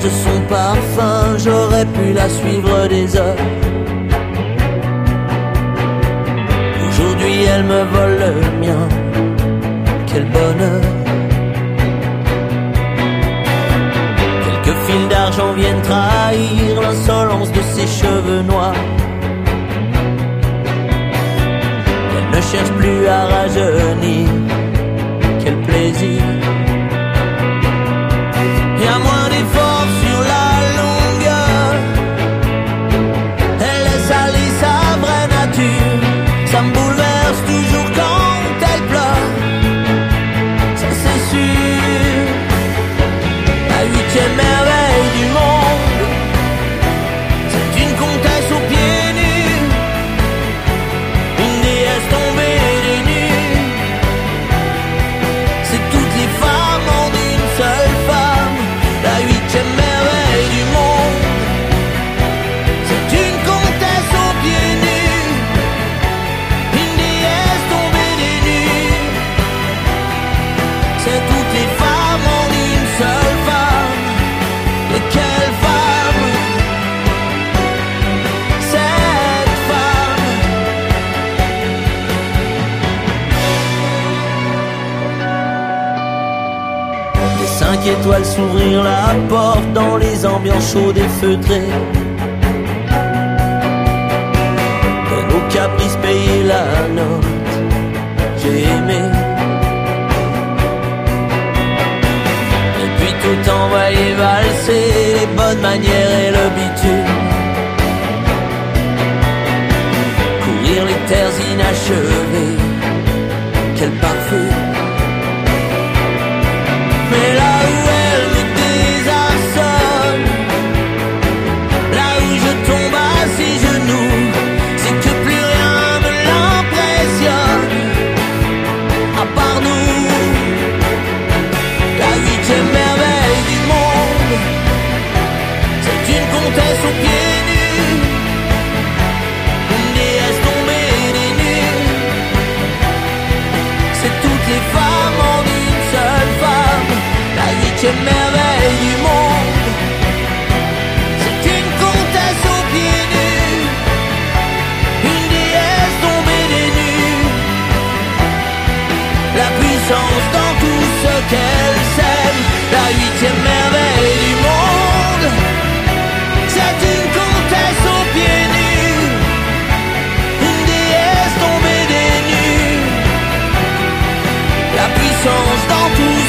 de son parfum, j'aurais pu la suivre des heures. Aujourd'hui elle me vole le mien, quel bonheur. Quelques fils d'argent viennent trahir l'insolence de ses cheveux noirs. Elle ne cherche plus à rajeunir, étoiles s'ouvrir la porte dans les ambiances chaudes et feutrées. De nos caprices payer la note. J'ai aimé. Et puis tout envoyer valser les bonnes manières et le bitume. Courir les terres inachevées. Quel parfum. La huitième merveille du monde. C'est une comtesse aux pieds nus, une déesse tombée des nues. La puissance dans tout ce qu'elle sème, la huitième merveille du monde. C'est une comtesse aux pieds nus, une déesse tombée des nues. La puissance dans tout